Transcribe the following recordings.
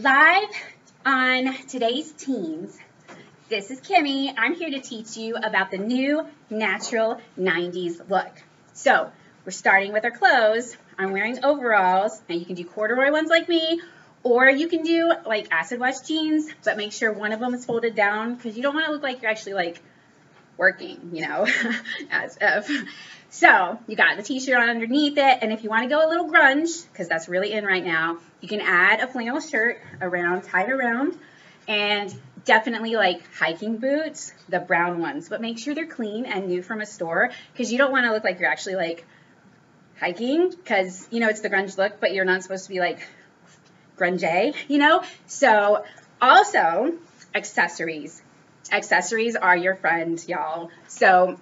Live on today's Teens, this is Kimmy. I'm here to teach you about the new natural 90s look. So we're starting with our clothes. I'm wearing overalls. Now you can do corduroy ones like me, or you can do like acid wash jeans, but make sure one of them is folded down because you don't want to look like you're actually like working, you know, as if. So you got the t-shirt on underneath it, and if you want to go a little grunge, because that's really in right now, you can add a flannel shirt around, tied around, and definitely like hiking boots, the brown ones, but make sure they're clean and new from a store, because you don't want to look like you're actually like hiking, because you know it's the grunge look, but you're not supposed to be like grunge, you know. So also accessories. Accessories are your friend, y'all. So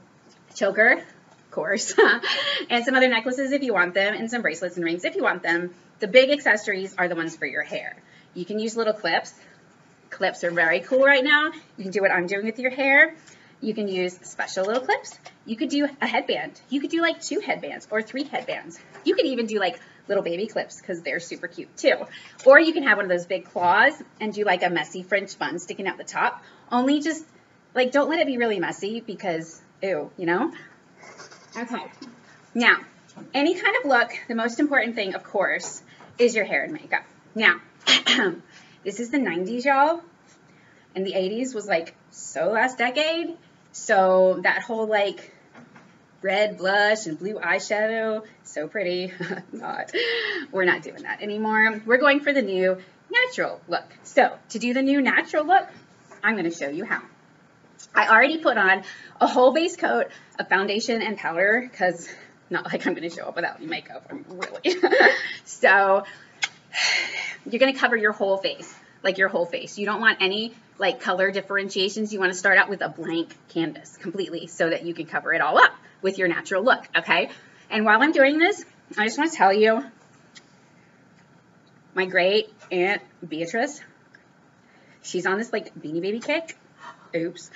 choker, of course, and some other necklaces if you want them, and some bracelets and rings if you want them. The big accessories are the ones for your hair. You can use little clips. Clips are very cool right now. You can do what I'm doing with your hair. You can use special little clips. You could do a headband. You could do like two headbands or three headbands. You could even do like little baby clips because they're super cute too. Or you can have one of those big claws and do like a messy French bun sticking out the top. Only just like don't let it be really messy because ew, you know? Okay. Now, any kind of look, the most important thing, of course, is your hair and makeup. Now, this is the 90s, y'all. And the 80s was like so last decade. So that whole like red blush and blue eyeshadow, so pretty. not. We're not doing that anymore. We're going for the new natural look. So to do the new natural look, I'm going to show you how. I already put on a whole base coat of foundation and powder because not like I'm going to show up without any makeup, I'm really. so you're going to cover your whole face, like your whole face. You don't want any like color differentiations. You want to start out with a blank canvas completely so that you can cover it all up with your natural look, okay? And while I'm doing this, I just want to tell you my great aunt Beatrice, she's on this like Beanie Baby kick. Oops.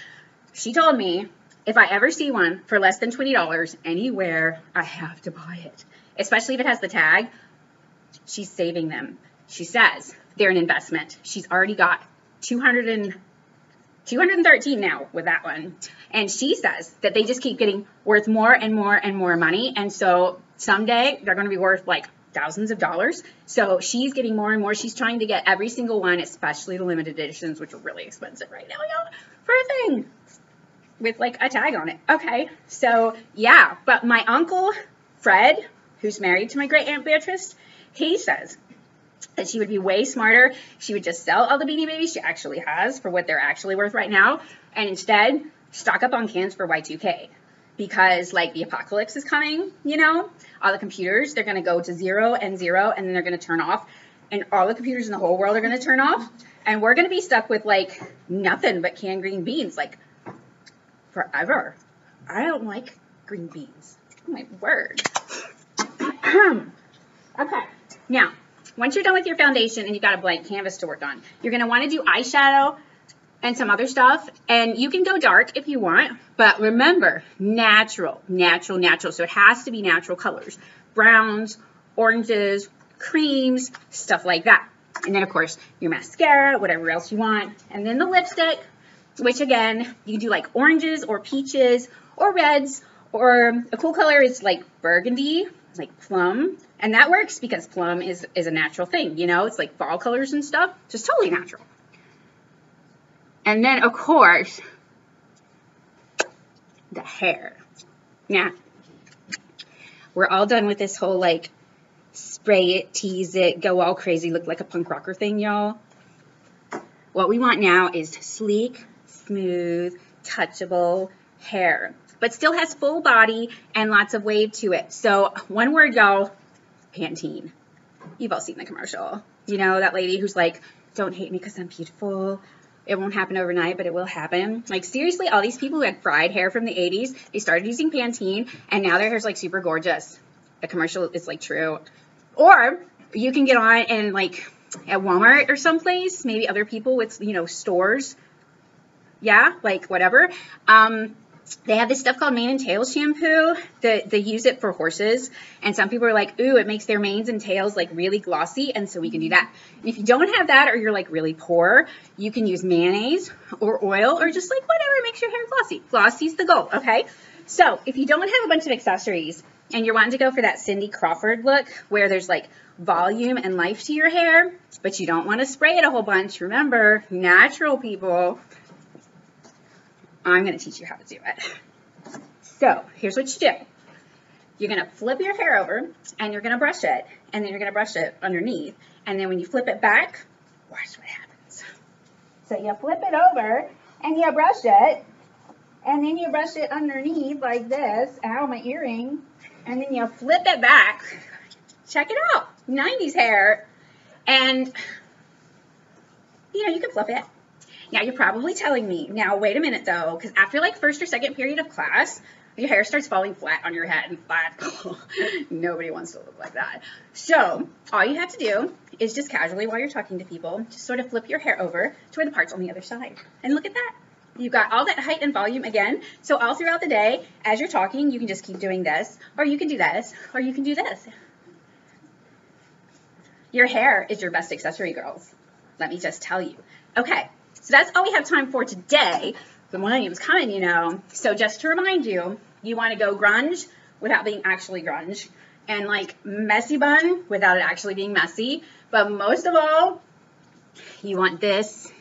She told me if I ever see one for less than $20 anywhere, I have to buy it, especially if it has the tag. She's saving them. She says they're an investment. She's already got 200 and 213 now with that one. And she says that they just keep getting worth more and more and more money. And so someday they're going to be worth like thousands of dollars. So she's getting more and more. She's trying to get every single one, especially the limited editions, which are really expensive right now, y'all, for a thing with like a tag on it. Okay, so yeah, but my uncle Fred, who's married to my great aunt Beatrice, he says that she would be way smarter. She would just sell all the Beanie Babies she actually has for what they're actually worth right now, and instead stock up on cans for Y2K because like the apocalypse is coming, you know, all the computers, they're going to go to zero and zero and then they're going to turn off and all the computers in the whole world are going to turn off and we're going to be stuck with like nothing but canned green beans like forever. I don't like green beans. Oh my word. okay. Now, once you're done with your foundation and you've got a blank canvas to work on, you're going to want to do eyeshadow and some other stuff. And you can go dark if you want, but remember, natural, natural, natural. So it has to be natural colors. Browns, oranges, creams, stuff like that. And then, of course, your mascara, whatever else you want. And then the lipstick, which again, you can do like oranges or peaches or reds, or a cool color is like burgundy, like plum. And that works because plum is, is a natural thing, you know, it's like fall colors and stuff, just totally natural. And then, of course, the hair. Now, we're all done with this whole like spray it, tease it, go all crazy, look like a punk rocker thing, y'all. What we want now is sleek, smooth, touchable hair, but still has full body and lots of wave to it. So one word, y'all, Pantene. You've all seen the commercial. You know, that lady who's like, don't hate me because I'm beautiful. It won't happen overnight, but it will happen. Like seriously, all these people who had fried hair from the 80s, they started using Pantene and now their hair's like super gorgeous. The commercial is like true. Or you can get on and like at Walmart or someplace, maybe other people with, you know, stores. Yeah, like whatever. Um, they have this stuff called mane and tail shampoo that they use it for horses. And some people are like ooh it makes their manes and tails like really glossy and so we can do that. And if you don't have that or you're like really poor you can use mayonnaise or oil or just like whatever makes your hair glossy. Glossy's the goal okay? So if you don't have a bunch of accessories and you're wanting to go for that cindy crawford look where there's like volume and life to your hair but you don't want to spray it a whole bunch remember natural people I'm going to teach you how to do it. So here's what you do. You're going to flip your hair over and you're going to brush it and then you're going to brush it underneath. And then when you flip it back, watch what happens. So you flip it over and you brush it and then you brush it underneath like this. Ow, my earring. And then you flip it back. Check it out. 90s hair. And, you know, you can flip it now you're probably telling me, now wait a minute though, because after like first or second period of class, your hair starts falling flat on your head and flat. Nobody wants to look like that. So all you have to do is just casually while you're talking to people, just sort of flip your hair over to where the part's on the other side. And look at that. You've got all that height and volume again. So all throughout the day, as you're talking, you can just keep doing this, or you can do this, or you can do this. Your hair is your best accessory, girls. Let me just tell you. Okay, so that's all we have time for today. The millennium's coming, you know. So just to remind you, you want to go grunge without being actually grunge, and like messy bun without it actually being messy. But most of all, you want this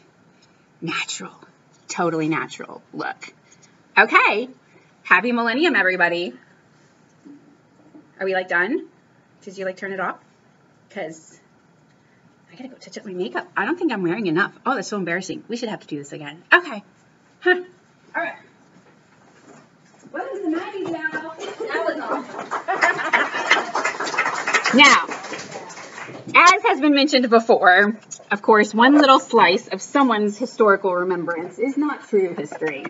natural, totally natural look. Okay, happy millennium, everybody. Are we like done? Did you like turn it off? Because gotta go touch up my makeup. I don't think I'm wearing enough. Oh, that's so embarrassing. We should have to do this again. Okay. Huh. All right. Welcome to the 90s now. That was now, as has been mentioned before, of course, one little slice of someone's historical remembrance is not true history.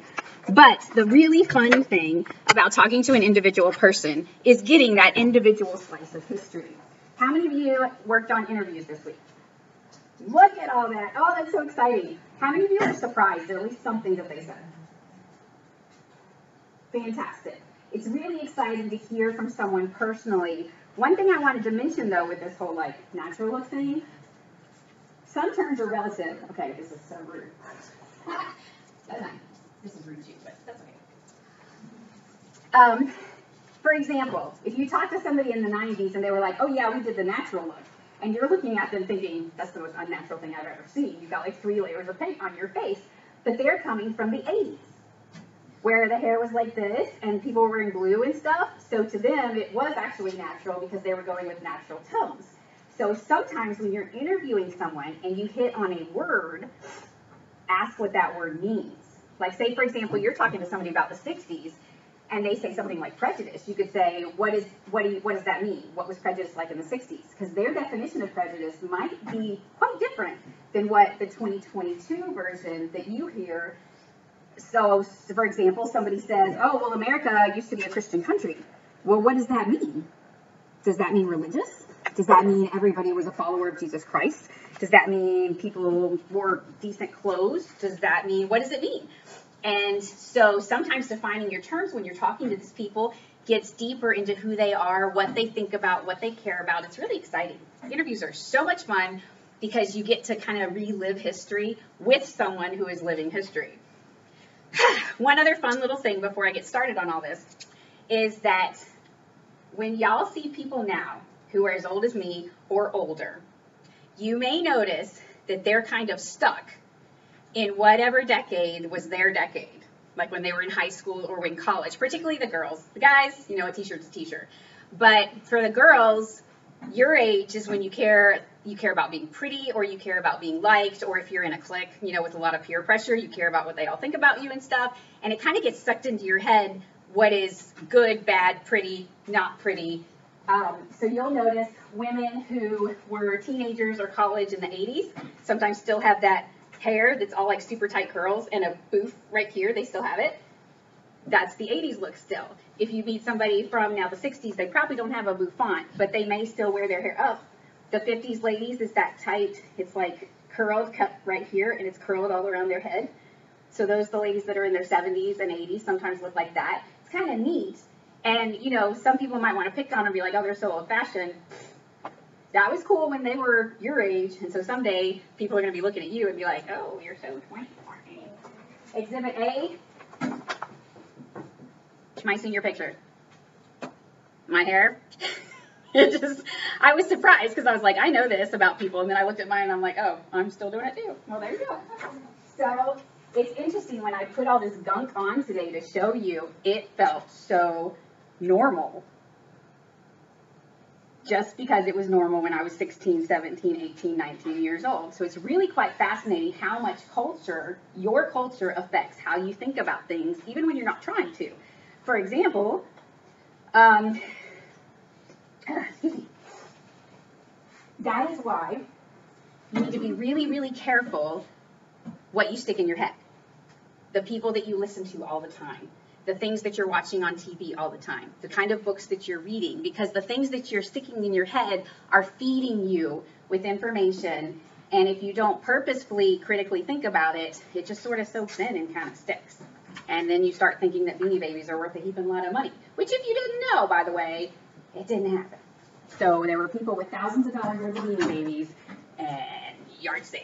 But the really fun thing about talking to an individual person is getting that individual slice of history. How many of you worked on interviews this week? Look at all that. Oh, that's so exciting. How many of you are surprised at at least something that they said? Fantastic. It's really exciting to hear from someone personally. One thing I wanted to mention though with this whole like natural look thing, some terms are relative. Okay, this is so rude. that's not, this is rude too, but that's okay. Um, for example, if you talk to somebody in the 90s and they were like, oh yeah, we did the natural look, and you're looking at them thinking, that's the most unnatural thing I've ever seen. You've got like three layers of paint on your face. But they're coming from the 80s, where the hair was like this and people were wearing blue and stuff. So to them, it was actually natural because they were going with natural tones. So sometimes when you're interviewing someone and you hit on a word, ask what that word means. Like say, for example, you're talking to somebody about the 60s and they say something like prejudice, you could say, what is what do you, what does that mean? What was prejudice like in the 60s? Because their definition of prejudice might be quite different than what the 2022 version that you hear. So, for example, somebody says, "Oh, well, America used to be a Christian country." Well, what does that mean? Does that mean religious? Does that mean everybody was a follower of Jesus Christ? Does that mean people wore decent clothes? Does that mean what does it mean? And so sometimes defining your terms when you're talking to these people gets deeper into who they are, what they think about, what they care about. It's really exciting. Interviews are so much fun because you get to kind of relive history with someone who is living history. One other fun little thing before I get started on all this is that when y'all see people now who are as old as me or older, you may notice that they're kind of stuck in whatever decade was their decade, like when they were in high school or in college, particularly the girls. The guys, you know, a t-shirt's a t-shirt. But for the girls, your age is when you care you care about being pretty or you care about being liked or if you're in a clique, you know, with a lot of peer pressure, you care about what they all think about you and stuff. And it kind of gets sucked into your head what is good, bad, pretty, not pretty. Um, so you'll notice women who were teenagers or college in the 80s sometimes still have that hair that's all like super tight curls and a boof right here. They still have it. That's the 80s look still. If you meet somebody from now the 60s, they probably don't have a bouffant, but they may still wear their hair up. The 50s ladies is that tight, it's like curled, cut right here, and it's curled all around their head. So those the ladies that are in their 70s and 80s sometimes look like that. It's kind of neat. And you know, some people might want to pick on and be like, "Oh, they're so old-fashioned." That was cool when they were your age, and so someday people are going to be looking at you and be like, "Oh, you're so 20." Exhibit A. My senior picture. My hair. it just, I was surprised because I was like, I know this about people, and then I looked at mine and I'm like, oh, I'm still doing it too. Well, there you go. So it's interesting when I put all this gunk on today to show you, it felt so normal. Just because it was normal when I was 16, 17, 18, 19 years old. So it's really quite fascinating how much culture, your culture, affects how you think about things, even when you're not trying to. For example, um, excuse me. That is why you need to be really, really careful what you stick in your head. The people that you listen to all the time, the things that you're watching on TV all the time, the kind of books that you're reading, because the things that you're sticking in your head are feeding you with information. And if you don't purposefully critically think about it, it just sort of soaks in and kind of sticks. And then you start thinking that beanie babies are worth a heaping lot of money, which if you didn't know, by the way, it didn't happen. So there were people with thousands of dollars worth of beanie babies and yard sale.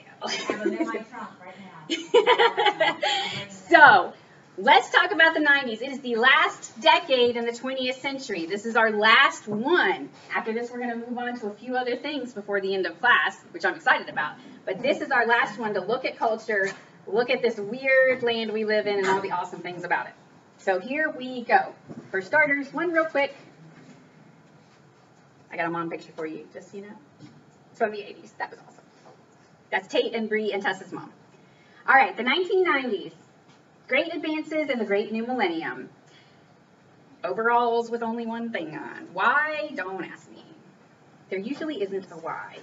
so let's talk about the 90s. It is the last decade in the 20th century. This is our last one. After this, we're going to move on to a few other things before the end of class, which I'm excited about. But this is our last one to look at culture, look at this weird land we live in, and all the awesome things about it. So here we go. For starters, one real quick I got a mom picture for you, just so you know. It's from the 80s. That was awesome. That's Tate and Bree and Tessa's mom. All right, the 1990s. Great advances in the great new millennium. Overalls with only one thing on. Why? Don't ask me. There usually isn't a why.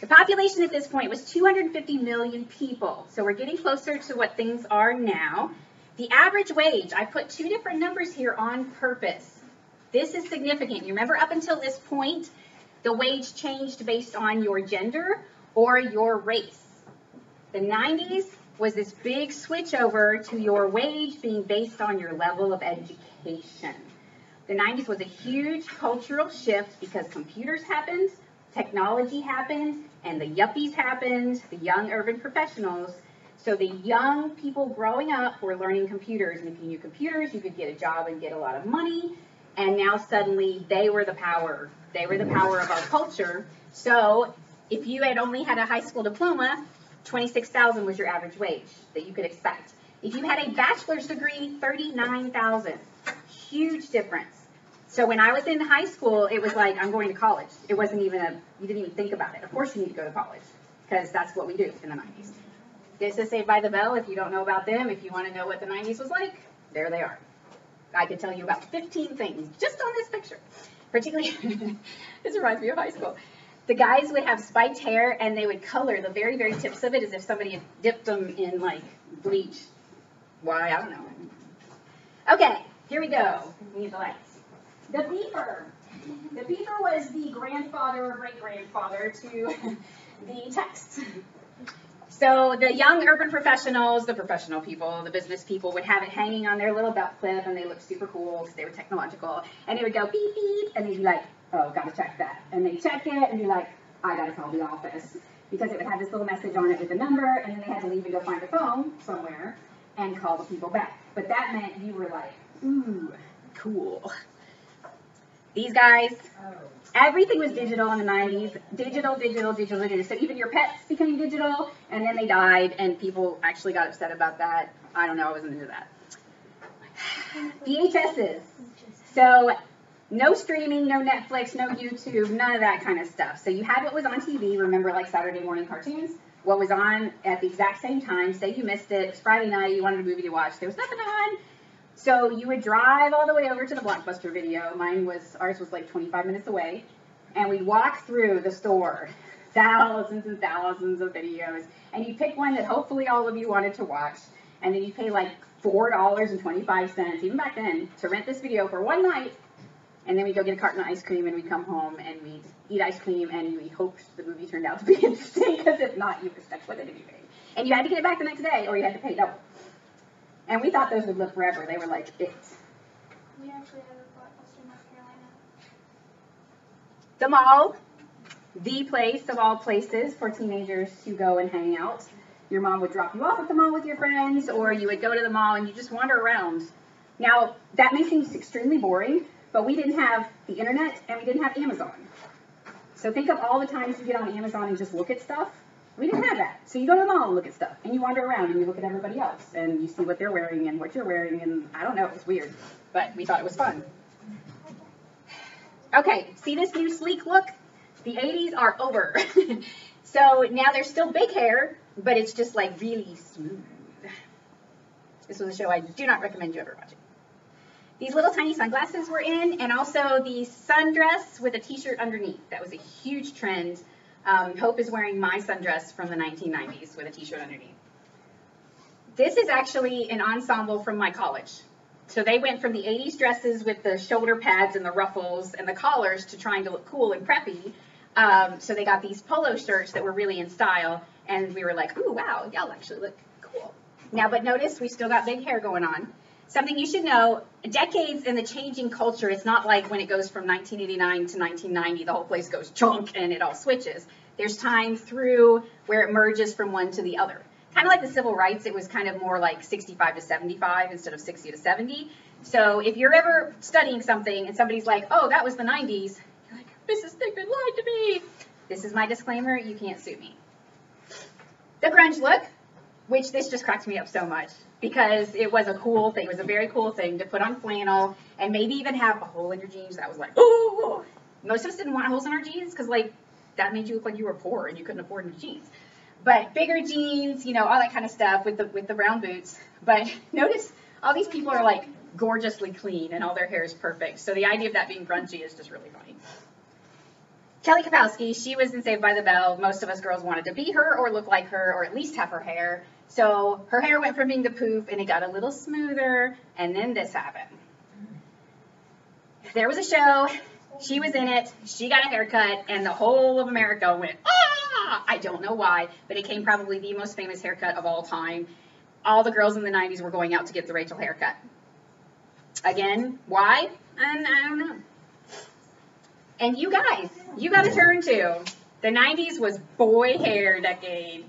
The population at this point was 250 million people, so we're getting closer to what things are now. The average wage, I put two different numbers here on purpose. This is significant. You remember up until this point, the wage changed based on your gender or your race. The 90s was this big switch over to your wage being based on your level of education. The 90s was a huge cultural shift because computers happened, technology happened, and the yuppies happened, the young urban professionals. So the young people growing up were learning computers, and if you knew computers, you could get a job and get a lot of money and now suddenly they were the power. They were the power of our culture. So if you had only had a high school diploma, 26,000 was your average wage that you could expect. If you had a bachelor's degree, 39,000. Huge difference. So when I was in high school, it was like I'm going to college. It wasn't even a you didn't even think about it. Of course you need to go to college because that's what we do in the 90s. This is Saved by the Bell. If you don't know about them, if you want to know what the 90s was like, there they are. I could tell you about 15 things just on this picture. Particularly, this reminds me of high school. The guys would have spiked hair and they would color the very, very tips of it as if somebody had dipped them in like bleach. Why? I don't know. Okay, here we go. We need the lights. The beeper. The beeper was the grandfather or great grandfather to the text. So the young urban professionals, the professional people, the business people would have it hanging on their little belt clip and they looked super cool because they were technological. And it would go beep beep and they'd be like, oh, gotta check that. And they check it and be like, I gotta call the office. Because it would have this little message on it with a number and then they had to leave and go find a phone somewhere and call the people back. But that meant you were like, ooh, cool. These guys, oh. everything was digital in the 90s. Digital, digital, digital, digital. So even your pets became digital, and then they died, and people actually got upset about that. I don't know, I wasn't into that. VHSs. So no streaming, no Netflix, no YouTube, none of that kind of stuff. So you had what was on TV, remember like Saturday morning cartoons? What was on at the exact same time. Say you missed it, it's Friday night, you wanted a movie to watch, there was nothing on. So you would drive all the way over to the Blockbuster video. Mine was, ours was like 25 minutes away. And we'd walk through the store, thousands and thousands of videos. And you pick one that hopefully all of you wanted to watch. And then you pay like $4.25, even back then, to rent this video for one night. And then we go get a carton of ice cream and we come home and we eat ice cream and we hope the movie turned out to be interesting because if not, you were stuck with it anyway. And you had to get it back the next day or you had to pay double. And we thought those would live forever. They were like it. We actually had a Blockbuster North Carolina. The mall, the place of all places for teenagers to go and hang out. Your mom would drop you off at the mall with your friends, or you would go to the mall and you just wander around. Now, that may seem extremely boring, but we didn't have the internet and we didn't have Amazon. So think of all the times you get on Amazon and just look at stuff. We didn't have that. So you go to the mall and look at stuff, and you wander around and you look at everybody else, and you see what they're wearing and what you're wearing, and I don't know, it was weird, but we thought it was fun. Okay, see this new sleek look? The 80s are over. so now there's still big hair, but it's just like really smooth. This was a show I do not recommend you ever watching. These little tiny sunglasses were in, and also the sundress with a t-shirt underneath. That was a huge trend. Um, Hope is wearing my sundress from the 1990s with a t-shirt underneath. This is actually an ensemble from my college. So they went from the 80s dresses with the shoulder pads and the ruffles and the collars to trying to look cool and preppy. Um, so they got these polo shirts that were really in style, and we were like, ooh, wow, y'all actually look cool. Now, but notice we still got big hair going on. Something you should know, decades in the changing culture, it's not like when it goes from 1989 to 1990, the whole place goes chunk and it all switches. There's time through where it merges from one to the other. Kind of like the civil rights, it was kind of more like 65 to 75 instead of 60 to 70. So if you're ever studying something and somebody's like, oh, that was the 90s, you're like, Mrs. Thigpen lied to me. This is my disclaimer, you can't sue me. The grunge look, which this just cracks me up so much because it was a cool thing. It was a very cool thing to put on flannel and maybe even have a hole in your jeans. That was like, ooh. most of us didn't want holes in our jeans because like that made you look like you were poor and you couldn't afford new jeans. But bigger jeans, you know, all that kind of stuff with the with the round boots. But notice all these people are like gorgeously clean and all their hair is perfect. So the idea of that being grungy is just really funny. Kelly Kapowski, she was in Saved by the Bell. Most of us girls wanted to be her or look like her or at least have her hair. So her hair went from being the poof and it got a little smoother and then this happened. There was a show, she was in it, she got a haircut and the whole of America went, ah! I don't know why, but it came probably the most famous haircut of all time. All the girls in the 90s were going out to get the Rachel haircut. Again, why? And I don't know. And you guys, you got to turn to. The 90s was boy hair decade.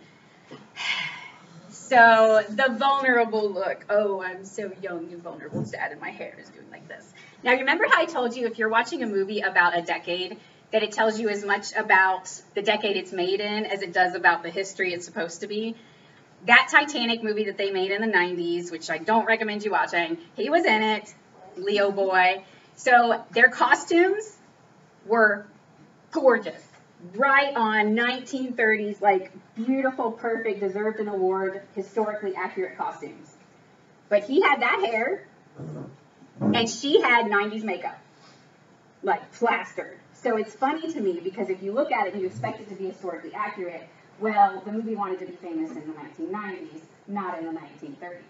So the vulnerable look. Oh, I'm so young and vulnerable, sad, and my hair is doing like this. Now, remember how I told you if you're watching a movie about a decade, that it tells you as much about the decade it's made in as it does about the history it's supposed to be? That Titanic movie that they made in the 90s, which I don't recommend you watching, he was in it, Leo boy. So their costumes were gorgeous right on 1930s, like beautiful, perfect, deserved an award, historically accurate costumes. But he had that hair, and she had 90s makeup, like plastered. So it's funny to me because if you look at it you expect it to be historically accurate, well, the movie wanted to be famous in the 1990s, not in the 1930s.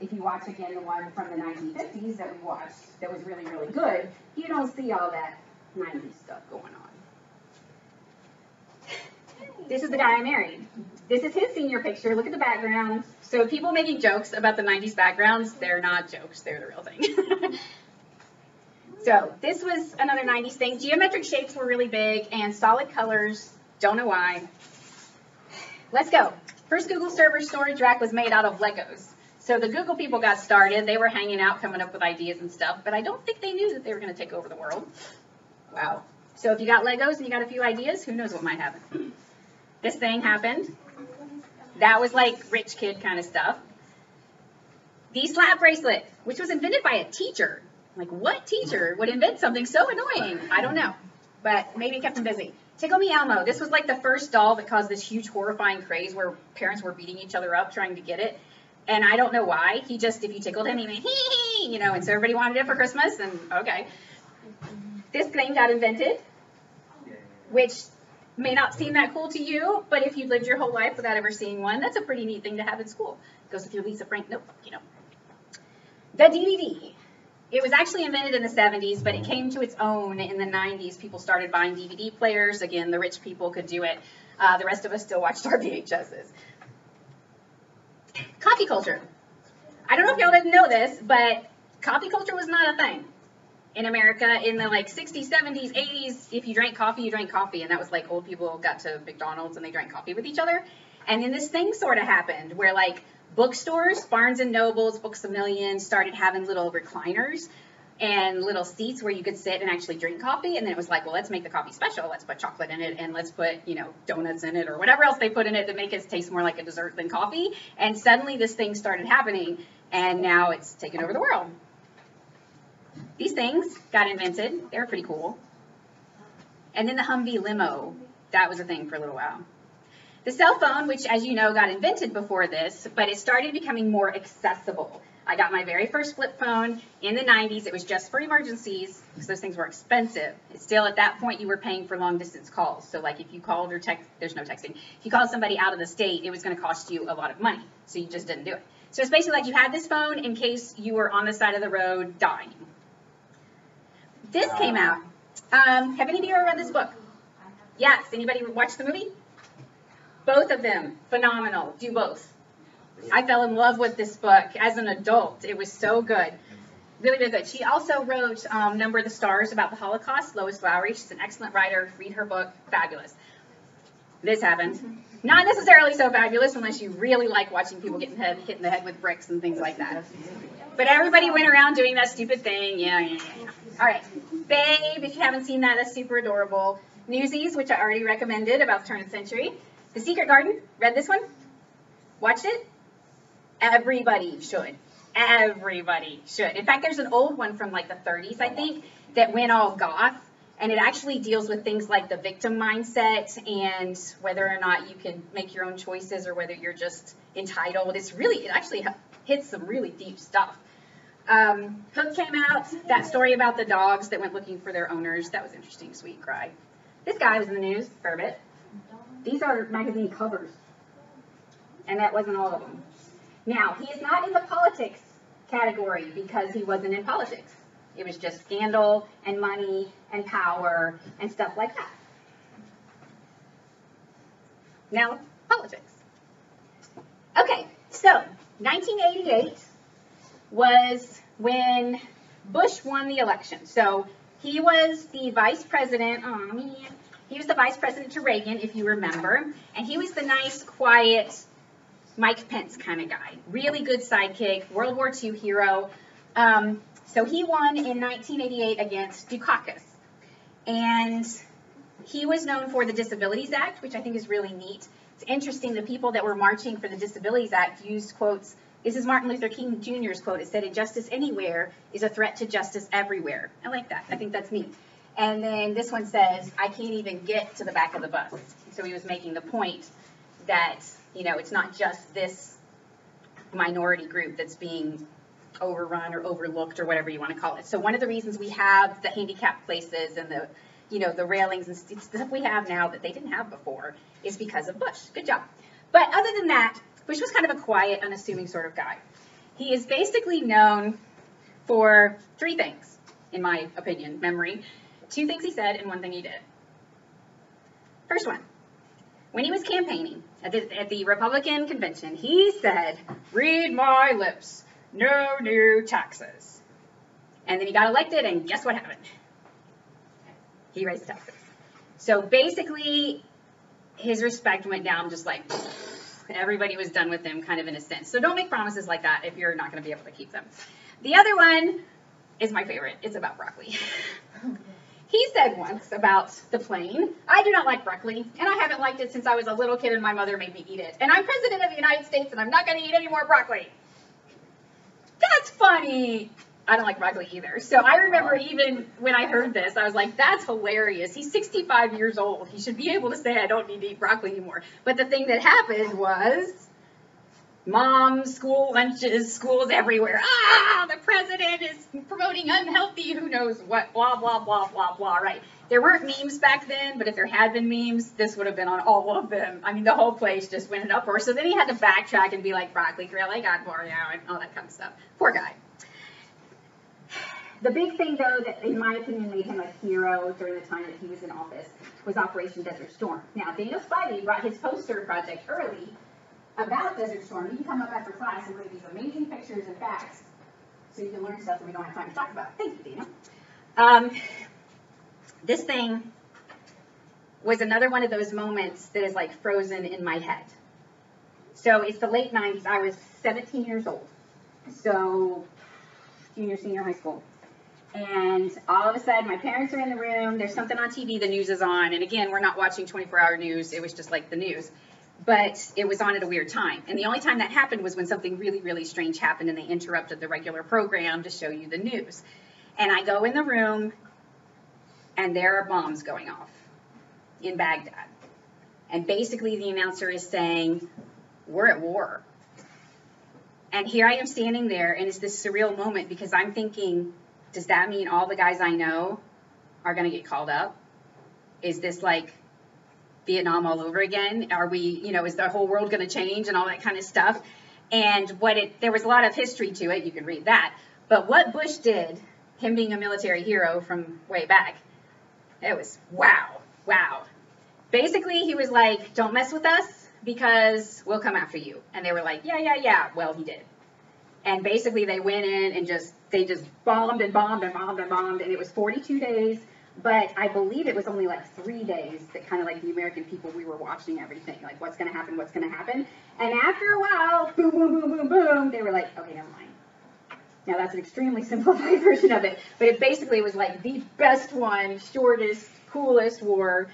If you watch again the one from the 1950s that we watched that was really, really good, you don't see all that 90s stuff going on. This is the guy I married. This is his senior picture. Look at the background. So people making jokes about the 90s backgrounds, they're not jokes. They're the real thing. so this was another 90s thing. Geometric shapes were really big and solid colors. Don't know why. Let's go. First Google server storage rack was made out of Legos. So the Google people got started. They were hanging out, coming up with ideas and stuff, but I don't think they knew that they were going to take over the world. Wow. So if you got Legos and you got a few ideas, who knows what might happen. This thing happened. That was like rich kid kind of stuff. The slap bracelet, which was invented by a teacher. Like, what teacher would invent something so annoying? I don't know. But maybe it kept him busy. Tickle Me Elmo. This was like the first doll that caused this huge horrifying craze where parents were beating each other up trying to get it. And I don't know why. He just, if you tickled him, he went, hee hee, you know, and so everybody wanted it for Christmas, and okay. This thing got invented, which may not seem that cool to you, but if you've lived your whole life without ever seeing one, that's a pretty neat thing to have in school. It goes with your Lisa Frank notebook, you know. The DVD. It was actually invented in the 70s, but it came to its own in the 90s. People started buying DVD players. Again, the rich people could do it. Uh, the rest of us still watched our VHSs. Coffee culture. I don't know if y'all didn't know this, but coffee culture was not a thing in America in the like 60s, 70s, 80s. If you drank coffee, you drank coffee, and that was like old people got to McDonald's and they drank coffee with each other. And then this thing sort of happened where like bookstores, Barnes and Nobles, Books a Million started having little recliners and little seats where you could sit and actually drink coffee. And then it was like, well, let's make the coffee special. Let's put chocolate in it and let's put, you know, donuts in it or whatever else they put in it to make it taste more like a dessert than coffee. And suddenly this thing started happening and now it's taken over the world. These things got invented. They were pretty cool. And then the Humvee limo, that was a thing for a little while. The cell phone, which as you know got invented before this, but it started becoming more accessible. I got my very first flip phone in the 90s. It was just for emergencies because those things were expensive. Still at that point you were paying for long distance calls. So like if you called or text, there's no texting. If you called somebody out of the state, it was going to cost you a lot of money. So you just didn't do it. So it's basically like you had this phone in case you were on the side of the road dying. This came out. Um, have any of you ever read this book? Yes. Anybody watch the movie? Both of them, phenomenal. Do both. I fell in love with this book as an adult. It was so good. Really, really good. She also wrote um, Number of the Stars about the Holocaust, Lois Lowry. She's an excellent writer. Read her book. Fabulous. This happened. Not necessarily so fabulous unless you really like watching people getting head, hit in the head with bricks and things like that. But everybody went around doing that stupid thing. Yeah, yeah, yeah. All right. Babe, if you haven't seen that, that's super adorable. Newsies, which I already recommended about the turn of the century. The Secret Garden, read this one? Watched it? Everybody should. Everybody should. In fact, there's an old one from like the 30s, I think, that went all goth. And it actually deals with things like the victim mindset and whether or not you can make your own choices or whether you're just entitled. It's really, it actually hits some really deep stuff. Um, Hook came out, that story about the dogs that went looking for their owners. That was interesting, sweet cry. This guy was in the news for. These are magazine covers. And that wasn't all of them. Now, he is not in the politics category because he wasn't in politics. It was just scandal and money and power and stuff like that. Now, politics. Okay, so 1988 was when Bush won the election. So he was the vice president. Oh man, he was the vice president to Reagan, if you remember, and he was the nice, quiet Mike Pence kind of guy. Really good sidekick, World War II hero. Um, so he won in 1988 against Dukakis, and he was known for the Disabilities Act, which I think is really neat. It's interesting. The people that were marching for the Disabilities Act used quotes this is Martin Luther King Jr.'s quote. It said, injustice anywhere is a threat to justice everywhere. I like that. I think that's neat. And then this one says, I can't even get to the back of the bus. So he was making the point that, you know, it's not just this minority group that's being overrun or overlooked or whatever you want to call it. So one of the reasons we have the handicapped places and the, you know, the railings and stuff we have now that they didn't have before is because of Bush. Good job. But other than that, Bush was kind of a quiet, unassuming sort of guy. He is basically known for three things, in my opinion, memory. Two things he said and one thing he did. First one, when he was campaigning at the, at the Republican convention, he said, read my lips, no new taxes. And then he got elected, and guess what happened? He raised taxes. So basically, his respect went down just like everybody was done with him kind of in a sense. So don't make promises like that if you're not going to be able to keep them. The other one is my favorite. It's about broccoli. he said once about the plane, I do not like broccoli, and I haven't liked it since I was a little kid and my mother made me eat it. And I'm president of the United States and I'm not going to eat any more broccoli. That's funny. I don't like broccoli either. So I remember even when I heard this, I was like, that's hilarious. He's 65 years old. He should be able to say, I don't need to eat broccoli anymore. But the thing that happened was moms, school lunches, schools everywhere. Ah, the president is promoting unhealthy, who knows what, blah, blah, blah, blah, blah, right? There weren't memes back then, but if there had been memes, this would have been on all of them. I mean, the whole place just went in uproar. So then he had to backtrack and be like, broccoli grill, I got more now, and all that kind of stuff. Poor guy. the big thing, though, that in my opinion made him a hero during the time that he was in office was Operation Desert Storm. Now, Daniel Spivey brought his poster project early about Desert Storm. You can come up after class and look at these amazing pictures and facts so you can learn stuff that we don't have time to talk about. Thank you, Daniel. Um, this thing was another one of those moments that is like frozen in my head. So it's the late 90s. I was 17 years old. So junior, senior high school. And all of a sudden, my parents are in the room. There's something on TV. The news is on. And again, we're not watching 24 hour news. It was just like the news. But it was on at a weird time. And the only time that happened was when something really, really strange happened and they interrupted the regular program to show you the news. And I go in the room, and there are bombs going off in Baghdad. And basically, the announcer is saying, We're at war. And here I am standing there, and it's this surreal moment because I'm thinking, does that mean all the guys I know are going to get called up? Is this like Vietnam all over again? Are we, you know, is the whole world going to change and all that kind of stuff? And what it, there was a lot of history to it. You can read that. But what Bush did, him being a military hero from way back, it was wow, wow. Basically, he was like, don't mess with us because we'll come after you. And they were like, yeah, yeah, yeah. Well, he did. And basically, they went in and just they just bombed and bombed and bombed and bombed, and it was 42 days. But I believe it was only like three days that kind of like the American people we were watching everything, like what's going to happen, what's going to happen. And after a while, boom, boom, boom, boom, boom, they were like, okay, never mind. Now that's an extremely simplified version of it, but it basically was like the best one, shortest, coolest war.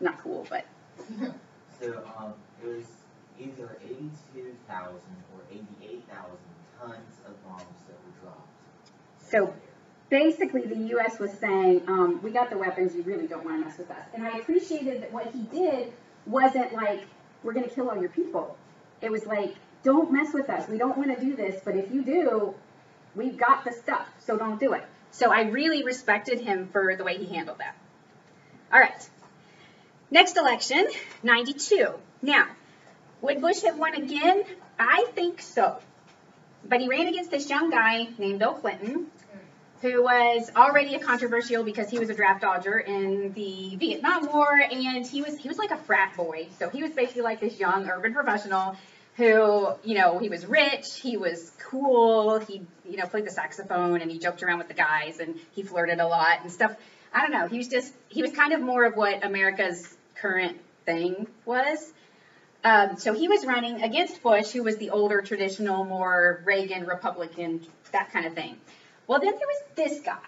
Not cool, but. so um, it was either 82,000 or 88,000 tons of bombs that were dropped. So basically, the U.S. was saying, um, we got the weapons, you really don't want to mess with us. And I appreciated that what he did wasn't like, we're going to kill all your people. It was like, don't mess with us. We don't want to do this, but if you do, we've got the stuff, so don't do it. So I really respected him for the way he handled that. All right. Next election, 92. Now, would Bush have won again? I think so. But he ran against this young guy named Bill Clinton, who was already a controversial because he was a draft dodger in the Vietnam War, and he was he was like a frat boy. So he was basically like this young urban professional who, you know, he was rich, he was cool, he, you know, played the saxophone and he joked around with the guys and he flirted a lot and stuff. I don't know. He was just he was kind of more of what America's current thing was. Um, so he was running against Bush, who was the older, traditional, more Reagan, Republican, that kind of thing. Well, then there was this guy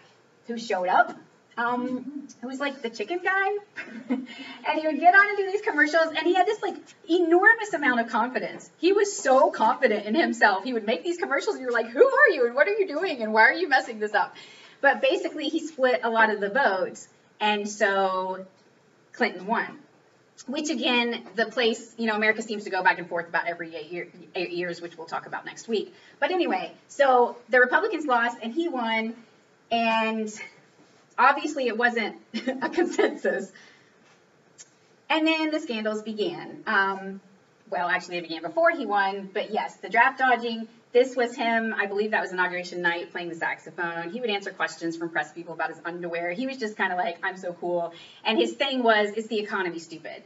who showed up, um, who was like the chicken guy, and he would get on and do these commercials, and he had this like enormous amount of confidence. He was so confident in himself. He would make these commercials, and you're like, who are you, and what are you doing, and why are you messing this up? But basically, he split a lot of the votes, and so Clinton won which again, the place, you know, America seems to go back and forth about every eight, year, eight, years, which we'll talk about next week. But anyway, so the Republicans lost and he won, and obviously it wasn't a consensus. And then the scandals began. Um, well, actually, they began before he won, but yes, the draft dodging. This was him, I believe that was inauguration night, playing the saxophone. He would answer questions from press people about his underwear. He was just kind of like, I'm so cool. And his thing was, is the economy stupid?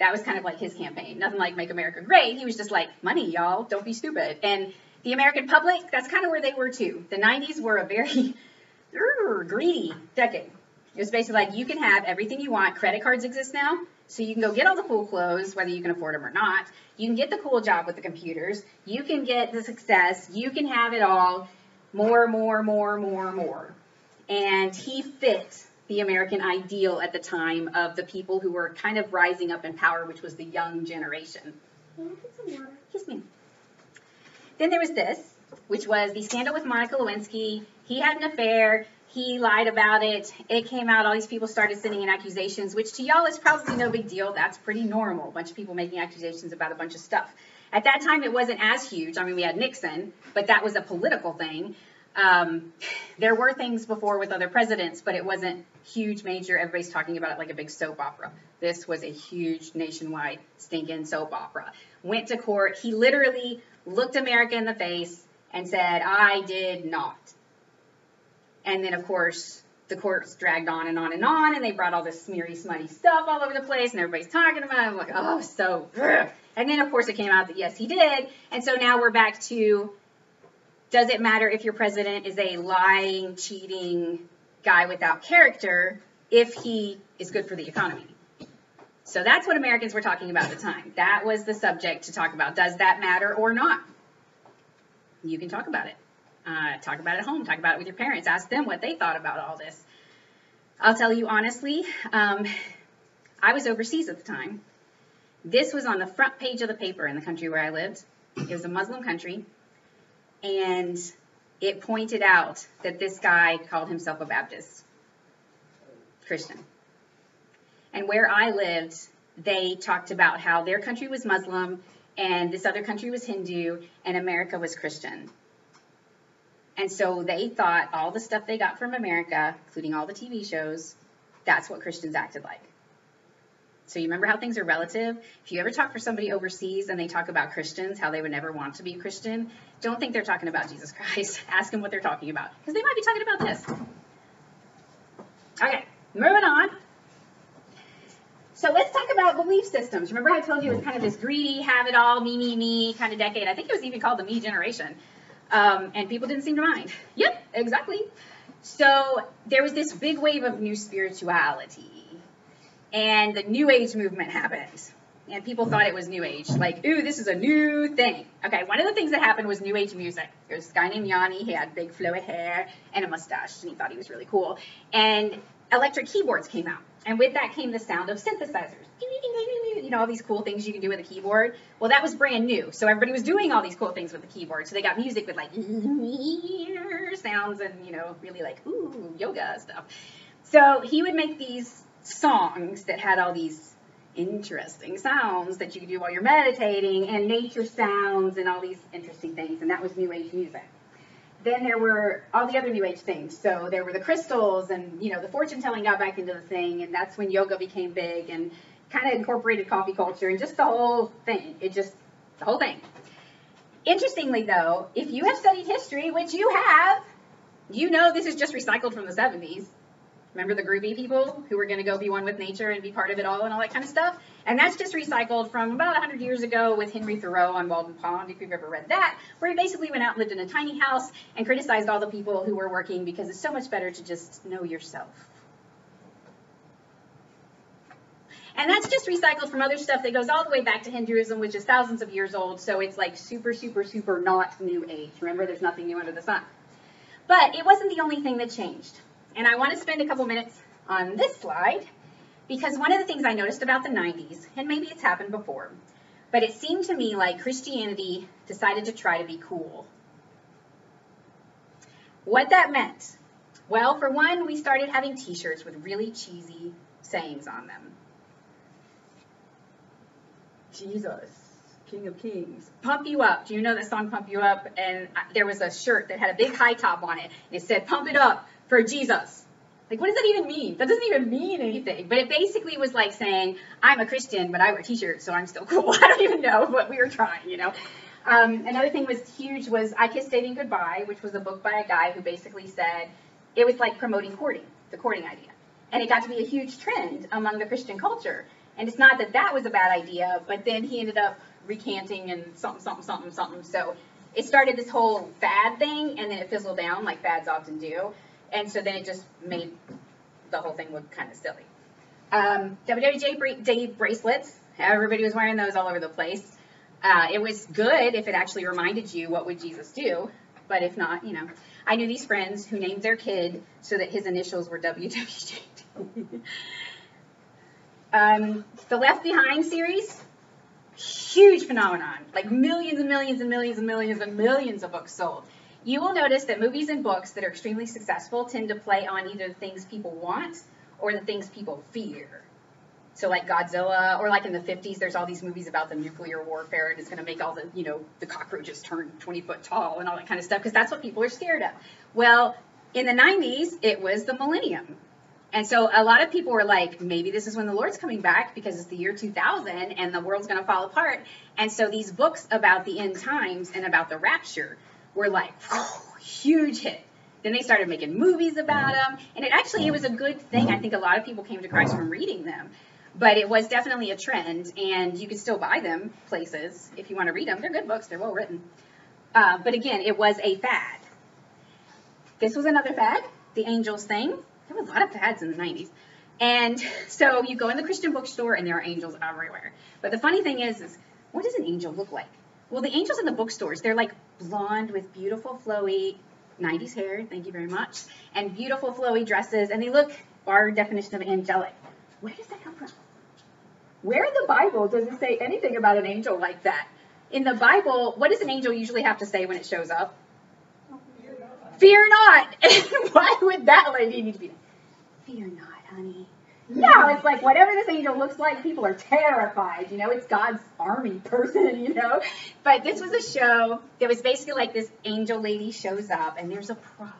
That was kind of like his campaign. Nothing like make America great. He was just like, money, y'all, don't be stupid. And the American public, that's kind of where they were too. The 90s were a very greedy decade. It was basically like, you can have everything you want. Credit cards exist now. So you can go get all the cool clothes, whether you can afford them or not. You can get the cool job with the computers. You can get the success. You can have it all. More, more, more, more, more. And he fit the American ideal at the time of the people who were kind of rising up in power, which was the young generation. Then there was this, which was the scandal with Monica Lewinsky. He had an affair. He lied about it. It came out. All these people started sending in accusations, which to y'all is probably no big deal. That's pretty normal. A bunch of people making accusations about a bunch of stuff. At that time, it wasn't as huge. I mean, we had Nixon, but that was a political thing. Um, there were things before with other presidents, but it wasn't huge, major. Everybody's talking about it like a big soap opera. This was a huge nationwide stinking soap opera. Went to court. He literally looked America in the face and said, I did not. And then, of course, the courts dragged on and on and on, and they brought all this smeary, smutty stuff all over the place, and everybody's talking about it. I'm like, oh, so. And then, of course, it came out that yes, he did. And so now we're back to does it matter if your president is a lying, cheating guy without character if he is good for the economy? So that's what Americans were talking about at the time. That was the subject to talk about. Does that matter or not? You can talk about it. Uh, talk about it at home. Talk about it with your parents. Ask them what they thought about all this. I'll tell you honestly, um, I was overseas at the time. This was on the front page of the paper in the country where I lived. It was a Muslim country. And it pointed out that this guy called himself a Baptist Christian. And where I lived, they talked about how their country was Muslim and this other country was Hindu and America was Christian. And so they thought all the stuff they got from America, including all the TV shows, that's what Christians acted like. So you remember how things are relative? If you ever talk for somebody overseas and they talk about Christians, how they would never want to be a Christian, don't think they're talking about Jesus Christ. Ask them what they're talking about. Because they might be talking about this. Okay, moving on. So let's talk about belief systems. Remember I told you it was kind of this greedy, have it all, me, me, me kind of decade. I think it was even called the me generation. Um, and people didn't seem to mind. Yep, exactly. So there was this big wave of new spirituality. And the New Age movement happened. And people thought it was New Age. Like, ooh, this is a new thing. Okay, one of the things that happened was New Age music. There was this guy named Yanni. He had big flowy hair and a mustache, and he thought he was really cool. And electric keyboards came out. And with that came the sound of synthesizers. You know, all these cool things you can do with a keyboard. Well, that was brand new. So everybody was doing all these cool things with the keyboard. So they got music with like sounds and, you know, really like, ooh, yoga stuff. So he would make these songs that had all these interesting sounds that you could do while you're meditating and nature sounds and all these interesting things. And that was New Age music then there were all the other new age things. So there were the crystals and, you know, the fortune telling got back into the thing. And that's when yoga became big and kind of incorporated coffee culture and just the whole thing. It just, the whole thing. Interestingly, though, if you have studied history, which you have, you know this is just recycled from the 70s. Remember the groovy people who were going to go be one with nature and be part of it all and all that kind of stuff? And that's just recycled from about 100 years ago with Henry Thoreau on Walden Pond, if you've ever read that, where he basically went out and lived in a tiny house and criticized all the people who were working because it's so much better to just know yourself. And that's just recycled from other stuff that goes all the way back to Hinduism, which is thousands of years old. So it's like super, super, super not new age. Remember, there's nothing new under the sun. But it wasn't the only thing that changed. And I want to spend a couple minutes on this slide because one of the things I noticed about the 90s, and maybe it's happened before, but it seemed to me like Christianity decided to try to be cool. What that meant? Well, for one, we started having t shirts with really cheesy sayings on them. Jesus, King of Kings. Pump You Up. Do you know that song, Pump You Up? And there was a shirt that had a big high top on it, and it said, Pump It Up for Jesus. Like, what does that even mean? That doesn't even mean anything. But it basically was like saying, I'm a Christian, but I wear t-shirts, so I'm still cool. I don't even know what we were trying, you know. Um, another thing was huge was I Kissed Dating Goodbye, which was a book by a guy who basically said it was like promoting courting, the courting idea. And it got to be a huge trend among the Christian culture. And it's not that that was a bad idea, but then he ended up recanting and something, something, something, something. So it started this whole fad thing, and then it fizzled down like fads often do. And so then it just made the whole thing look kind of silly. Um, Day bracelets, everybody was wearing those all over the place. Uh, it was good if it actually reminded you what would Jesus do, but if not, you know. I knew these friends who named their kid so that his initials were WWJ. um, the Left Behind series, huge phenomenon. Like millions and millions and millions and millions and millions of books sold. You will notice that movies and books that are extremely successful tend to play on either the things people want or the things people fear. So like Godzilla, or like in the 50s, there's all these movies about the nuclear warfare and it's going to make all the, you know, the cockroaches turn 20 foot tall and all that kind of stuff because that's what people are scared of. Well, in the 90s, it was the millennium. And so a lot of people were like, maybe this is when the Lord's coming back because it's the year 2000 and the world's going to fall apart. And so these books about the end times and about the rapture were like, huge hit. Then they started making movies about them, and it actually it was a good thing. I think a lot of people came to Christ from reading them, but it was definitely a trend, and you can still buy them places if you want to read them. They're good books. They're well written. Uh, but again, it was a fad. This was another fad, the angels thing. There were a lot of fads in the 90s. And so you go in the Christian bookstore and there are angels everywhere. But the funny thing is, is what does an angel look like? Well, the angels in the bookstores, they're like blonde with beautiful flowy 90s hair, thank you very much, and beautiful flowy dresses, and they look our definition of angelic. Where does that come from? Where in the Bible does it say anything about an angel like that? In the Bible, what does an angel usually have to say when it shows up? Fear not. Why would that lady need to be? Fear not, honey. No, it's like whatever this angel looks like, people are terrified. You know, it's God's army person, you know. But this was a show that was basically like this angel lady shows up and there's a problem.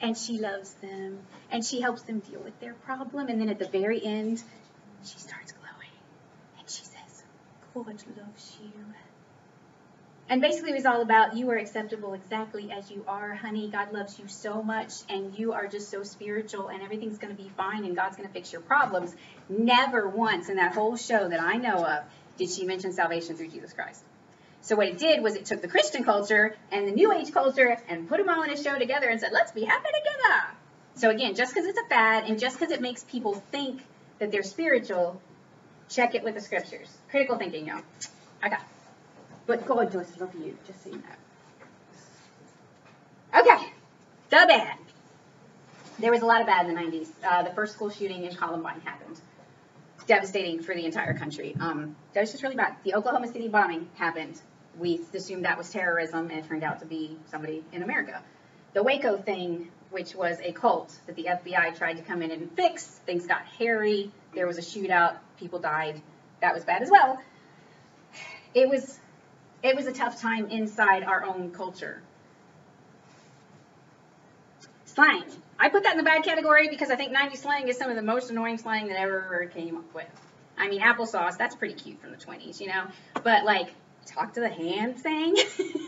And she loves them and she helps them deal with their problem. And then at the very end, she starts glowing and she says, God loves you. And basically, it was all about you are acceptable exactly as you are, honey. God loves you so much, and you are just so spiritual, and everything's going to be fine, and God's going to fix your problems. Never once in that whole show that I know of did she mention salvation through Jesus Christ. So what it did was it took the Christian culture and the New Age culture and put them all in a show together and said, let's be happy together. So again, just because it's a fad and just because it makes people think that they're spiritual, check it with the scriptures. Critical thinking, y'all. Okay. But God does love you, just so you know. Okay, the bad. There was a lot of bad in the 90s. Uh, the first school shooting in Columbine happened. Devastating for the entire country. Um, that was just really bad. The Oklahoma City bombing happened. We assumed that was terrorism, and it turned out to be somebody in America. The Waco thing, which was a cult that the FBI tried to come in and fix, things got hairy. There was a shootout. People died. That was bad as well. It was it was a tough time inside our own culture. Slang. I put that in the bad category because I think 90s slang is some of the most annoying slang that ever came up with. I mean, applesauce, that's pretty cute from the 20s, you know? But like, talk to the hand thing?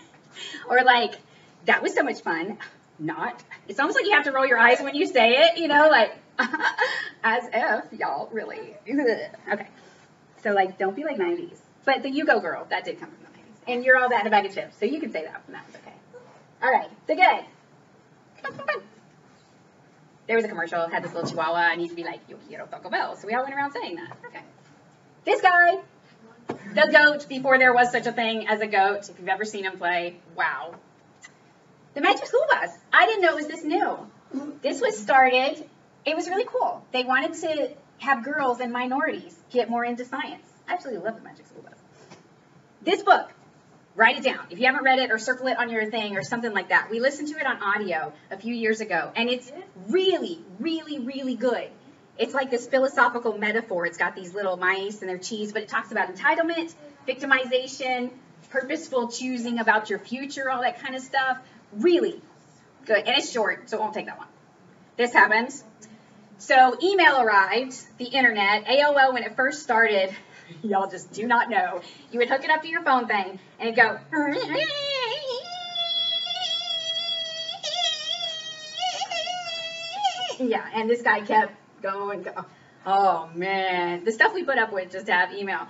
or like, that was so much fun. Not. It's almost like you have to roll your eyes when you say it, you know, like, as if, y'all, really. okay. So, like, don't be like 90s. But the You Go Girl, that did come from and you're all that in a bag of chips. So you can say that from that. okay. All right, the good. There was a commercial, had this little chihuahua, and he'd be like, yo quiero Taco Bell. So we all went around saying that. Okay. This guy, the goat, before there was such a thing as a goat, if you've ever seen him play, wow. The Magic School Bus. I didn't know it was this new. This was started, it was really cool. They wanted to have girls and minorities get more into science. I absolutely love the Magic School Bus. This book, Write it down. If you haven't read it or circle it on your thing or something like that. We listened to it on audio a few years ago and it's really, really, really good. It's like this philosophical metaphor. It's got these little mice and their cheese, but it talks about entitlement, victimization, purposeful choosing about your future, all that kind of stuff. Really good. And it's short, so it won't take that long. This happens. So email arrived, the internet, AOL when it first started, y'all just do not know. You would hook it up to your phone thing and go. Yeah, and this guy kept going. Go. Oh man, the stuff we put up with just to have email.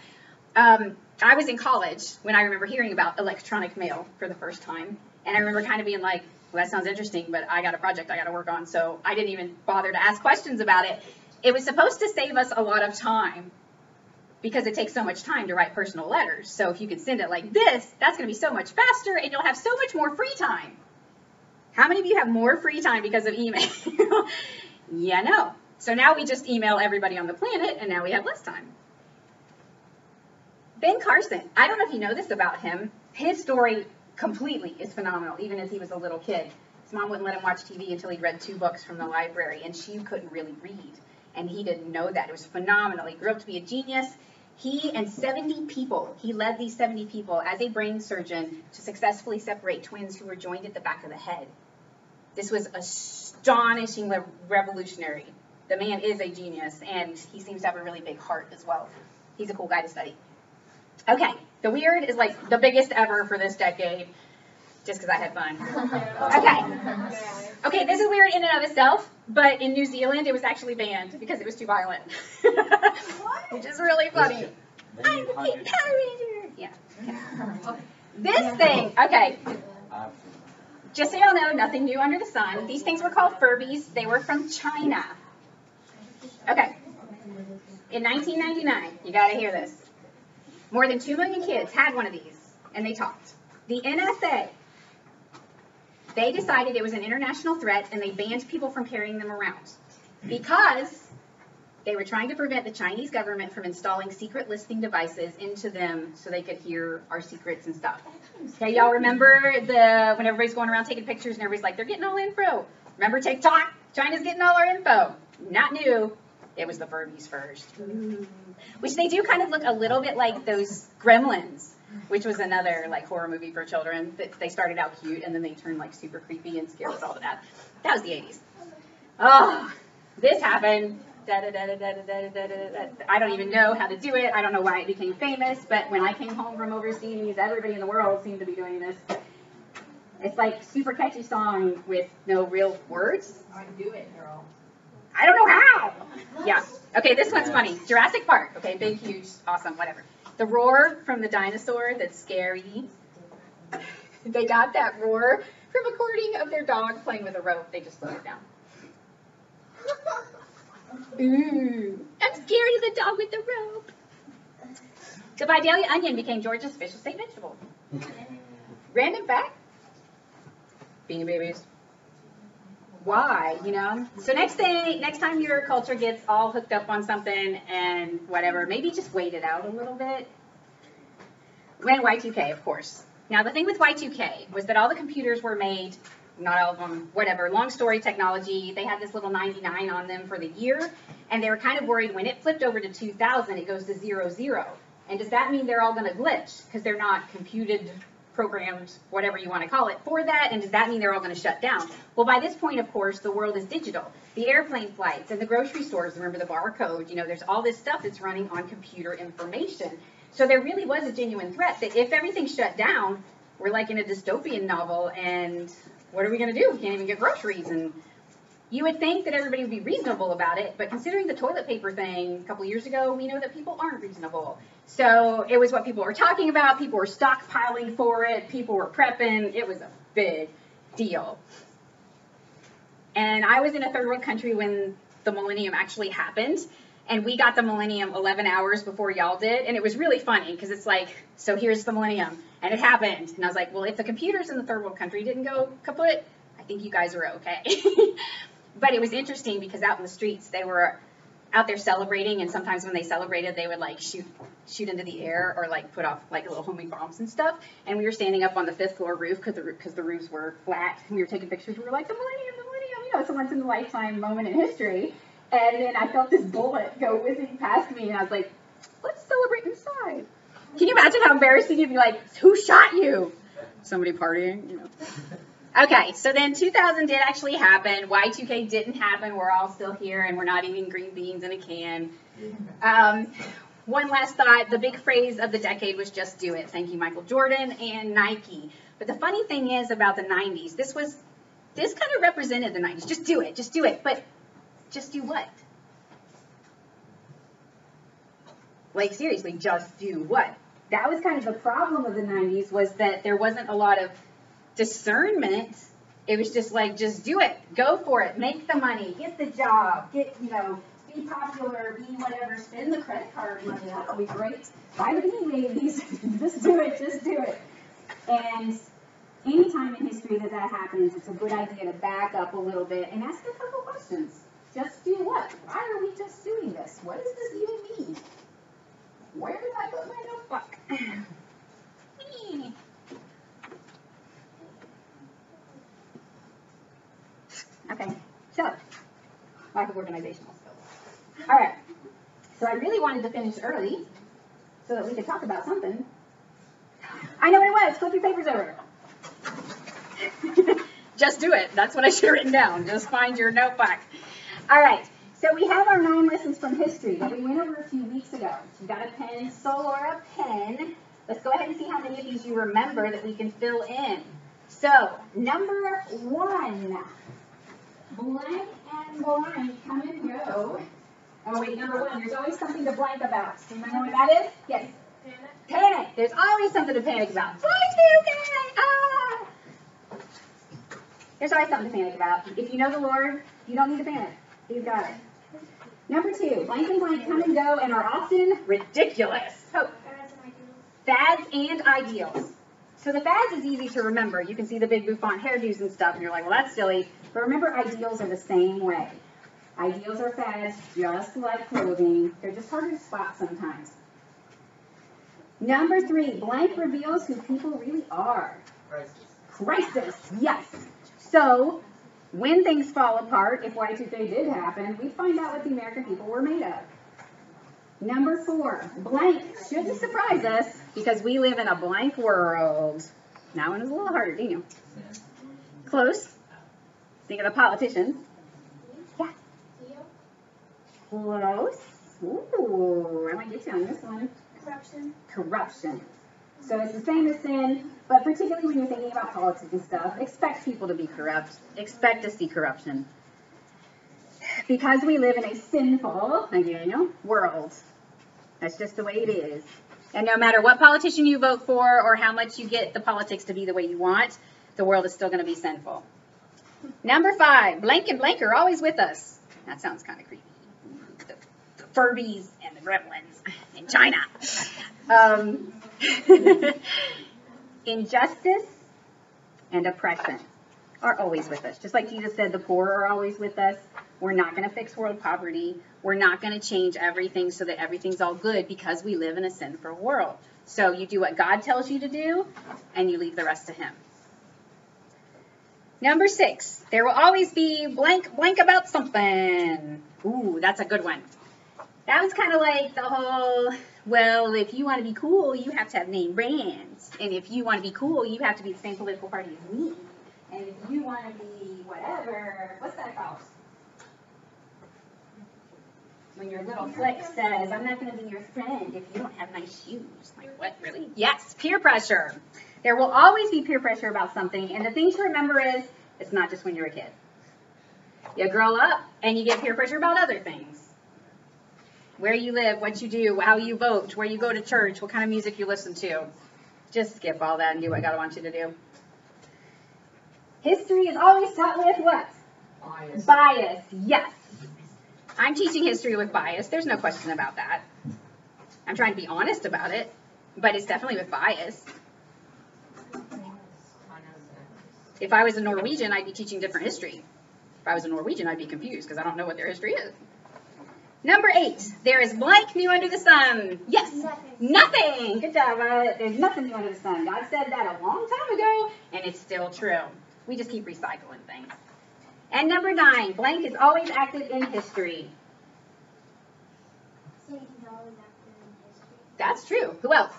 Um, I was in college when I remember hearing about electronic mail for the first time, and I remember kind of being like, "Well, that sounds interesting, but I got a project I got to work on," so I didn't even bother to ask questions about it. It was supposed to save us a lot of time because it takes so much time to write personal letters. So if you could send it like this, that's going to be so much faster and you'll have so much more free time. How many of you have more free time because of email? yeah, no. So now we just email everybody on the planet and now we have less time. Ben Carson, I don't know if you know this about him. His story completely is phenomenal, even as he was a little kid. His mom wouldn't let him watch TV until he'd read two books from the library, and she couldn't really read. And he didn't know that. It was phenomenal. He grew up to be a genius. He and 70 people, he led these 70 people as a brain surgeon to successfully separate twins who were joined at the back of the head. This was astonishingly revolutionary. The man is a genius, and he seems to have a really big heart as well. He's a cool guy to study. Okay, the weird is like the biggest ever for this decade. just because I had fun. Okay. Okay, this is weird in and of itself, but in New Zealand it was actually banned because it was too violent. Which is really funny. I'm a pink Power Ranger. Yeah. okay. This thing, okay. Just so y'all know, nothing new under the sun. These things were called Furbies. They were from China. Okay. In 1999, you gotta hear this. More than 2 million kids had one of these, and they talked. The NSA, they decided it was an international threat, and they banned people from carrying them around because they were trying to prevent the Chinese government from installing secret listening devices into them so they could hear our secrets and stuff. Okay, y'all remember the when everybody's going around taking pictures and everybody's like, they're getting all info. Remember TikTok? China's getting all our info. Not new. It was the Furbies first. Mm-hmm. Which they do kind of look a little bit like those Gremlins, which was another like horror movie for children. That they started out cute and then they turned like super creepy and scared us all to death. That was the 80s. Oh, this happened. Da, da, da, da, da, da, da, da, da. I don't even know how to do it. I don't know why it became famous, but when I came home from overseas, everybody in the world seemed to be doing this. It's like super catchy song with no real words. I do it, girl. I don't know how. Yeah. Okay, this one's funny. Jurassic Park. Okay, big, huge, awesome, whatever. The roar from the dinosaur that's scary. They got that roar from a recording of their dog playing with a rope. They just slowed it down. Ooh, I'm scared of the dog with the rope. The Vidalia onion became Georgia's official state vegetable. Random fact. Beanie Babies. Why, you know? So next thing, next time your culture gets all hooked up on something and whatever, maybe just wait it out a little bit. When Y2K, of course. Now the thing with Y2K was that all the computers were made not all of them, whatever. Long story technology, they had this little 99 on them for the year, and they were kind of worried when it flipped over to 2000, it goes to zero zero. And does that mean they're all going to glitch because they're not computed, programmed, whatever you want to call it, for that? And does that mean they're all going to shut down? Well, by this point, of course, the world is digital. The airplane flights and the grocery stores, remember the barcode, you know, there's all this stuff that's running on computer information. So there really was a genuine threat that if everything shut down, we're like in a dystopian novel and what are we going to do? We can't even get groceries. And you would think that everybody would be reasonable about it, but considering the toilet paper thing a couple years ago, we know that people aren't reasonable. So it was what people were talking about. People were stockpiling for it. People were prepping. It was a big deal. And I was in a third world country when the millennium actually happened. And we got the millennium 11 hours before y'all did. And it was really funny because it's like, so here's the millennium. And it happened. And I was like, well, if the computers in the third world country didn't go kaput, I think you guys are okay. but it was interesting because out in the streets, they were out there celebrating. And sometimes when they celebrated, they would like shoot shoot into the air or like put off like little homemade bombs and stuff. And we were standing up on the fifth floor roof because the, cause the roofs were flat. And we were taking pictures. And we were like, the millennium, the millennium. You know, it's a once in a lifetime moment in history. And then I felt this bullet go whizzing past me, and I was like, let's celebrate inside. Can you imagine how embarrassing you'd be like, who shot you? Somebody partying, you know. Okay, so then 2000 did actually happen. Y2K didn't happen. We're all still here, and we're not eating green beans in a can. Um, one last thought the big phrase of the decade was just do it. Thank you, Michael Jordan and Nike. But the funny thing is about the 90s, this was, this kind of represented the 90s. Just do it, just do it. But just do what? Like seriously, just do what? That was kind of the problem of the 90s was that there wasn't a lot of discernment. It was just like, just do it, go for it, make the money, get the job, get, you know, be popular, be whatever, spend the credit card money, that'll be great. Buy the beanie babies, just do it, just do it. And anytime in history that that happens, it's a good idea to back up a little bit and ask a couple questions. Just do what? Why are we just doing this? What does this even mean? Where did I put my notebook? Hmm. Okay, so lack of organizational skills. All right, so I really wanted to finish early so that we could talk about something. I know what it was. Flip your papers over. Just do it. That's what I should have written down. Just find your notebook. All right. So we have our nine lessons from history that we went over a few weeks ago. you've got a pencil or a pen. Let's go ahead and see how many of these you remember that we can fill in. So, number one. Blank and blank come and go. Oh wait, number one, there's always something to blank about. Do you remember what that is? Yes. Panic. Panic. There's always something to panic about. Y2K! Ah! There's always something to panic about. If you know the Lord, you don't need to panic. You've got it. Number two, blank and blank come and go and are often ridiculous. Oh, fads and ideals. So the fads is easy to remember. You can see the big bouffant hairdos and stuff, and you're like, well, that's silly. But remember, ideals are the same way. Ideals are fads just like clothing. They're just harder to spot sometimes. Number three, blank reveals who people really are. Crisis. Crisis, yes. So, when things fall apart, if Y2K did happen, we find out what the American people were made of. Number four, blank shouldn't surprise us because we live in a blank world. That one is a little harder, didn't you? Close. Think of the politicians. Yeah. Close. Ooh, I might get you on this one. Corruption. corruption. So it's the same as sin, but particularly when you're thinking about politics and stuff, expect people to be corrupt. Expect to see corruption. Because we live in a sinful, again, you know, world. That's just the way it is. And no matter what politician you vote for or how much you get the politics to be the way you want, the world is still going to be sinful. Number five, blank and blank are always with us. That sounds kind of creepy. The, the Furbies and the Gremlins in China. Um, injustice and oppression are always with us. Just like Jesus said, the poor are always with us. We're not going to fix world poverty. We're not going to change everything so that everything's all good because we live in a sinful world. So you do what God tells you to do and you leave the rest to Him. Number six, there will always be blank, blank about something. Ooh, that's a good one. That was kind of like the whole, well, if you want to be cool, you have to have name brands. And if you want to be cool, you have to be the same political party as me. And if you want to be whatever, what's that called? When your little flick says, I'm not going to be your friend if you don't have nice shoes. Like, what, really? Yes, peer pressure. There will always be peer pressure about something. And the thing to remember is, it's not just when you're a kid. You grow up and you get peer pressure about other things where you live, what you do, how you vote, where you go to church, what kind of music you listen to. Just skip all that and do what God wants you to do. History is always taught with what? Bias. Bias, yes. I'm teaching history with bias. There's no question about that. I'm trying to be honest about it, but it's definitely with bias. If I was a Norwegian, I'd be teaching different history. If I was a Norwegian, I'd be confused because I don't know what their history is. Number eight, there is blank new under the sun. Yes. Nothing. Nothing. Good job. Uh, there's nothing new under the sun. God said that a long time ago, and it's still true. We just keep recycling things. And number nine, blank is always active in history. Satan's always active in history. That's true. Who else?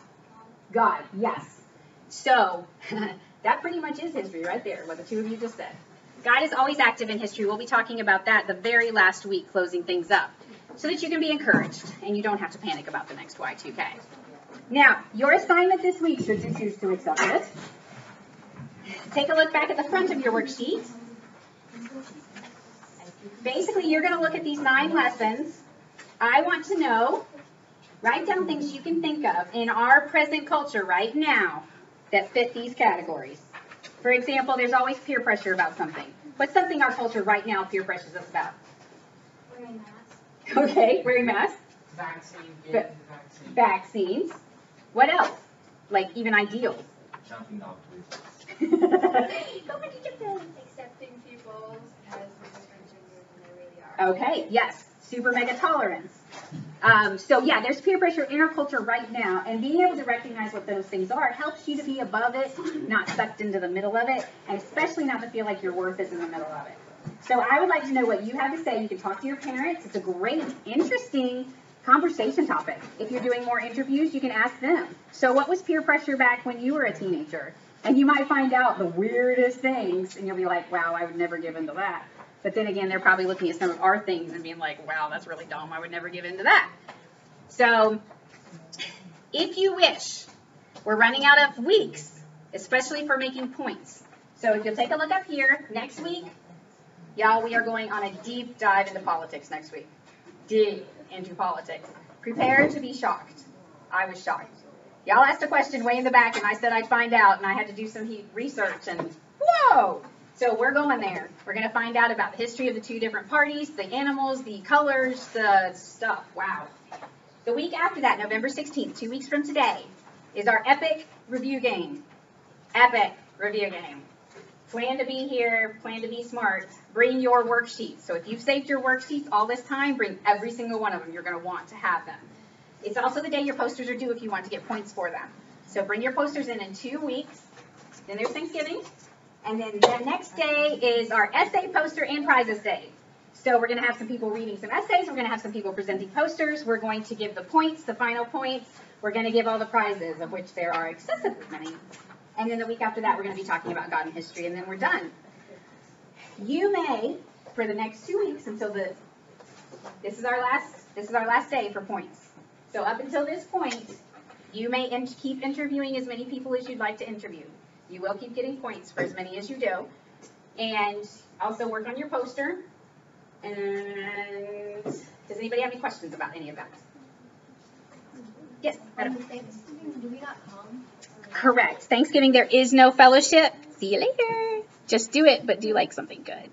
God, yes. So, that pretty much is history right there, what the two of you just said. God is always active in history. We'll be talking about that the very last week, closing things up, so that you can be encouraged and you don't have to panic about the next Y2K. Now, your assignment this week, should you choose to accept it, take a look back at the front of your worksheet. Basically, you're going to look at these nine lessons. I want to know, write down things you can think of in our present culture right now that fit these categories. For example, there's always peer pressure about something. What's something our culture right now peer pressures us about? Wearing masks. Okay, wearing masks, Vaccine, getting the vaccine. vaccines. What else? Like even ideals. Jumping off bridges. Go back to Japan. Accepting people as different genders than they really are. Okay, yes, super mega tolerance. Um, so yeah, there's peer pressure in our culture right now, and being able to recognize what those things are helps you to be above it, not sucked into the middle of it, and especially not to feel like your worth is in the middle of it. So I would like to know what you have to say. You can talk to your parents. It's a great, interesting conversation topic. If you're doing more interviews, you can ask them. So what was peer pressure back when you were a teenager? And you might find out the weirdest things, and you'll be like, wow, I would never give in to that. But then again, they're probably looking at some of our things and being like, wow, that's really dumb. I would never give in to that. So, if you wish, we're running out of weeks, especially for making points. So if you'll take a look up here, next week, y'all, we are going on a deep dive into politics next week. Deep into politics. Prepare to be shocked. I was shocked. Y'all asked a question way in the back, and I said I'd find out, and I had to do some research, and whoa! So we're going there. We're going to find out about the history of the two different parties, the animals, the colors, the stuff. Wow. The week after that, November 16th, two weeks from today, is our epic review game. Epic review game. Plan to be here, plan to be smart. Bring your worksheets. So if you've saved your worksheets all this time, bring every single one of them. You're going to want to have them. It's also the day your posters are due if you want to get points for them. So bring your posters in in two weeks. Then there's Thanksgiving. And then the next day is our essay poster and prizes day. So we're going to have some people reading some essays. We're going to have some people presenting posters. We're going to give the points, the final points. We're going to give all the prizes, of which there are excessively many. And then the week after that, we're going to be talking about God and history, and then we're done. You may, for the next two weeks until the, this is our last, this is our last day for points. So up until this point, you may in- keep interviewing as many people as you'd like to interview. You will keep getting points for as many as you do. And also work on your poster. And does anybody have any questions about any of that? Yes, um, Madam. Thanksgiving, do we not come? Correct. Thanksgiving, there is no fellowship. See you later. Just do it, but do like something good.